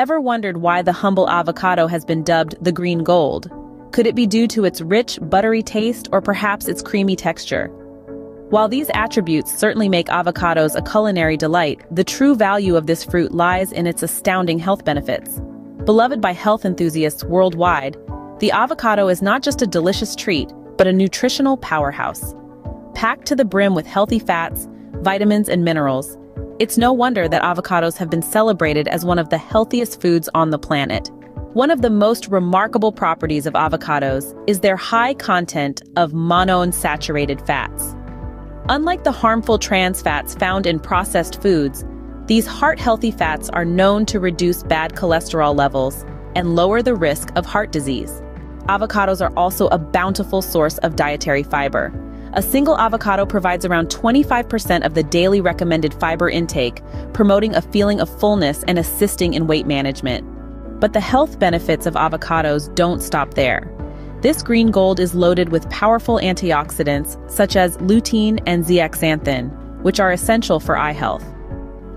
Ever wondered why the humble avocado has been dubbed the green gold? Could it be due to its rich, buttery taste or perhaps its creamy texture? While these attributes certainly make avocados a culinary delight, the true value of this fruit lies in its astounding health benefits. Beloved by health enthusiasts worldwide, the avocado is not just a delicious treat, but a nutritional powerhouse. Packed to the brim with healthy fats, vitamins, and minerals, it's no wonder that avocados have been celebrated as one of the healthiest foods on the planet. One of the most remarkable properties of avocados is their high content of monounsaturated fats. Unlike the harmful trans fats found in processed foods, these heart-healthy fats are known to reduce bad cholesterol levels and lower the risk of heart disease. Avocados are also a bountiful source of dietary fiber. A single avocado provides around 25% of the daily recommended fiber intake, promoting a feeling of fullness and assisting in weight management. But the health benefits of avocados don't stop there. This green gold is loaded with powerful antioxidants such as lutein and zeaxanthin, which are essential for eye health.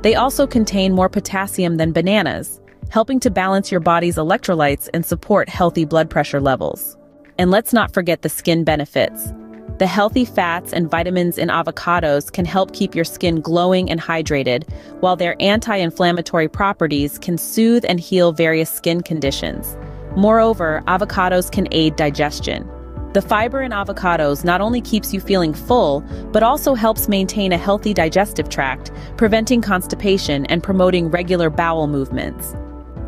They also contain more potassium than bananas, helping to balance your body's electrolytes and support healthy blood pressure levels. And let's not forget the skin benefits. The healthy fats and vitamins in avocados can help keep your skin glowing and hydrated, while their anti-inflammatory properties can soothe and heal various skin conditions. Moreover, avocados can aid digestion. The fiber in avocados not only keeps you feeling full, but also helps maintain a healthy digestive tract, preventing constipation and promoting regular bowel movements.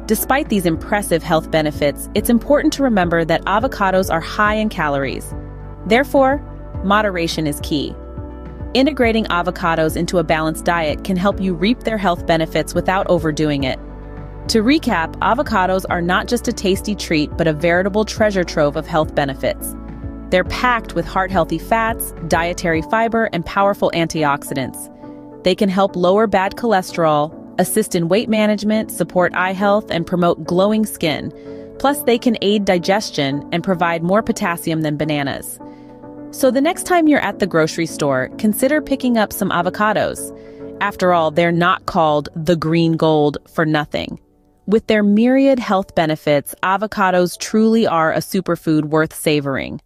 Despite these impressive health benefits, it's important to remember that avocados are high in calories. Therefore, moderation is key. Integrating avocados into a balanced diet can help you reap their health benefits without overdoing it. To recap, avocados are not just a tasty treat, but a veritable treasure trove of health benefits. They're packed with heart-healthy fats, dietary fiber, and powerful antioxidants. They can help lower bad cholesterol, assist in weight management, support eye health, and promote glowing skin. Plus, they can aid digestion and provide more potassium than bananas. So the next time you're at the grocery store, consider picking up some avocados. After all, they're not called the green gold for nothing. With their myriad health benefits, avocados truly are a superfood worth savoring.